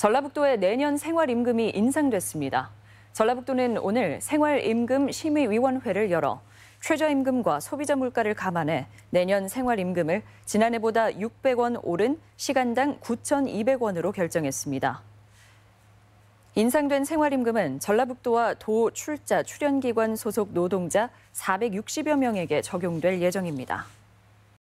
전라북도의 내년 생활임금이 인상됐습니다. 전라북도는 오늘 생활임금 심의위원회를 열어 최저임금과 소비자 물가를 감안해 내년 생활임금을 지난해보다 600원 오른 시간당 9,200원으로 결정했습니다. 인상된 생활임금은 전라북도와 도 출자 출연기관 소속 노동자 460여 명에게 적용될 예정입니다.